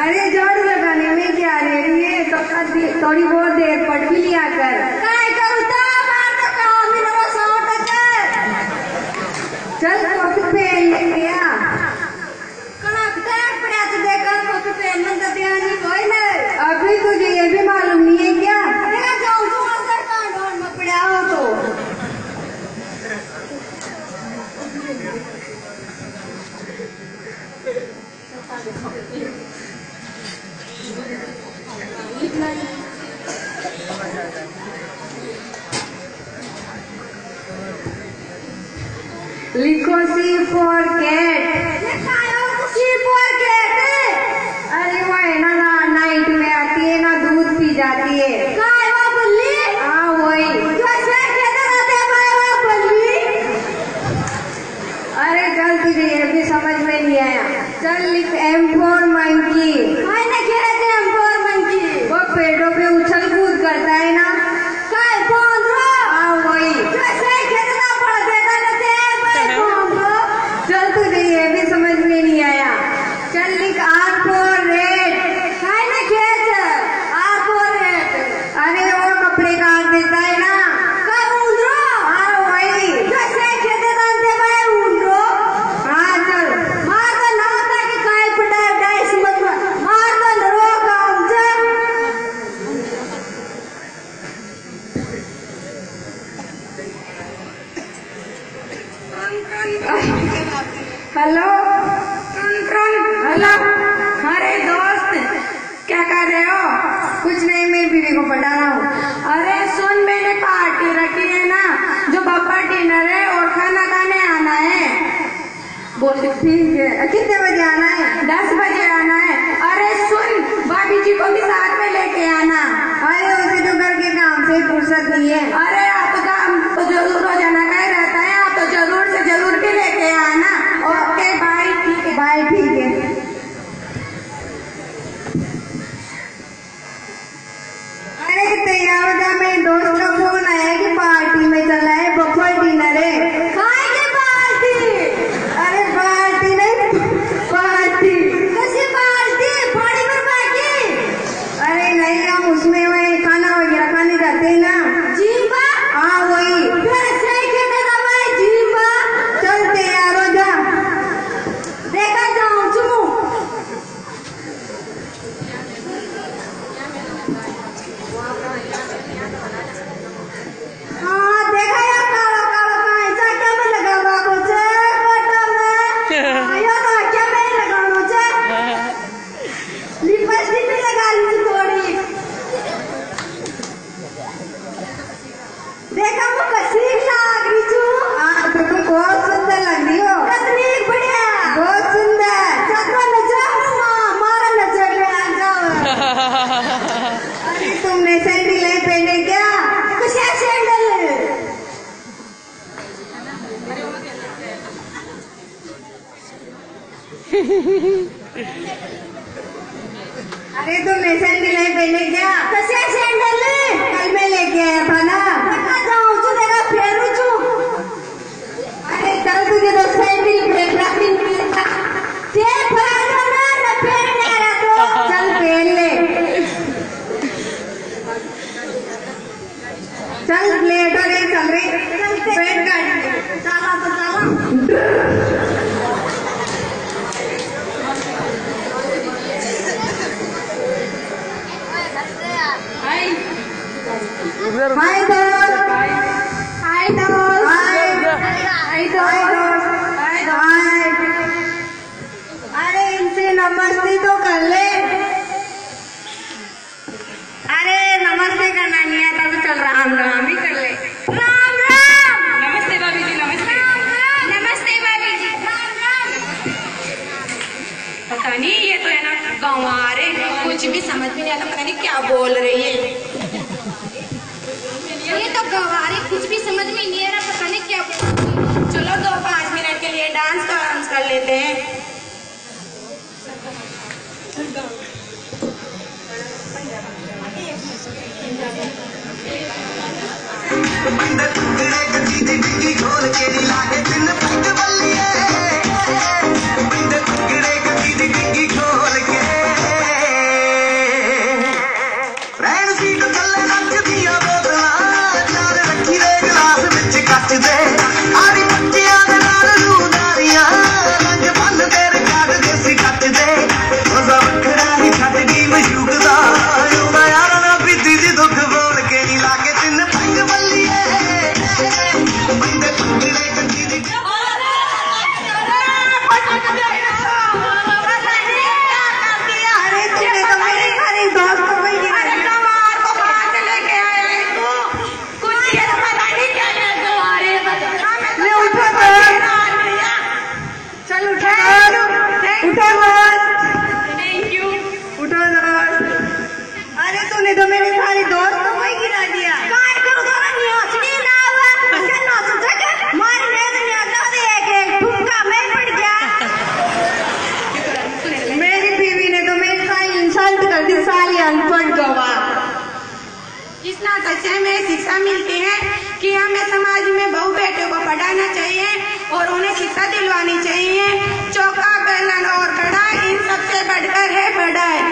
अरे झाड़ू लगाने में क्या रह है? तो थोड़ी बहुत देर पढ़ भी लिया कर। तो चल कॉपी पेन पड़ा तो देखा कॉपी पेन में तो ध्यान ही कोई नहीं अभी तुझे ये भी मालूम नहीं है क्या देखा जाऊँ तो अंदर का ढोल में पड़ा हो तो लिखो C for cat C for cat अरे वो है ना ना नाइट में आती है ना दूध पी जाती है। हाँ वही। अरे चल तुझे ये भी समझ में नहीं आया। चल लिख एम फॉर मंकी काय ने कहते हम पर मंकी वो पेड़ों पे उछल कूद करता है ना काय बांधरो हाँ वही जो से कहते ना पड़ देता रहते पर बांधरो चल तुझे ये भी समझ में नहीं आया चल लिख आर फॉर रेड काय ने कहते आप और अरे वो कपड़े काट देता है ना काय उंदरो हाँ वही जैसे खेते दांते भाई उंडो हाँ चल मार दो नमता की काय पड़ा डाइस मत मार दो नरो काम से हेलो? हेलो? अरे दोस्त क्या कर रहे हो? कुछ नहीं मैं बीवी को पढ़ा रहा हूँ। अरे सुन मैंने पार्टी रखी है ना जो बप्पा डिनर है और खाना खाने आना है। बोल ठीक है। कितने बजे आना है? दस बजे आना है। अरे सुन भाभी जी को भी साथ में लेके आना। अरे उसे तो घर के काम से फुर्सत नहीं है। अरे अरे तैयार हो जा मेरे दोस्त का फ़ोन आया है कि पार्टी में चला है बफर डिनर है काय की पार्टी अरे पार्टी नहीं पार्टी कैसी पार्टी पार्टी पर बाकी अरे नहीं हम उसमें वही खाना वगैरह खाने जाते हैं ना जीवा हाँ वही जैसे खेते ना भाई जीवा चल तैयार हो जा देखा जाऊँ चुमू हाँ देखा यार काला काला काहे चाटा में लगा हुआ कुछ कोटा में आयो ना क्या में लगानो छे लिपस्टिक भी लगा ली थोड़ी देखा वो कसी लाग रही छू हाँ तो तुम बहुत सुंदर लग रही हो कतनी बढ़िया बहुत सुंदर छतरा नचा माँ मारा नचा ले आ जाओ अरे तुमने सैंडल नहीं पहने क्या कुछ है सैंडल अरे तुमने सैंडल नहीं पहने क्या। कुछ है सैंडल कल मैं लेके आया था ना। देखा जाऊँ छू देखा फेरू छू अरे चल तुझे तो भी। ते फेरू ना न फेरने रहा तो। चल पहन ले। चल लेट हो गई चल रही। पेट काट चला तो चला हाय दोस्त। हाय दोस्त। हाय। हाय हाय दोस्त। हाय। अरे इनसे नमस्ते तो कर ले। अरे नमस्ते करना नहीं आता तो चल राम राम ही कर ले। राम राम। नमस्ते भाभी जी नमस्ते। नमस्ते भाभी जी। राम राम। पता नहीं ये तो है ना गंवारे। कुछ भी समझ में नहीं आता पता नहीं क्या बोल रही है। तो गवारे कुछ भी समझ में नहीं आ रहा, पता नहीं क्या चलो दो पाँच मिनट के लिए डांस का डांस कर लेते हैं। बंदर टुकड़े कदी दी डिग्गी खोल के नी लागे तिन पुट बल्लिए जितना सच्चाई में शिक्षा मिलती है कि हमें समाज में बहु बेटियों को पढ़ाना चाहिए और उन्हें शिक्षा दिलवानी चाहिए। चौका बेलन और कढ़ाई इन सबसे बढ़कर है पढ़ाई।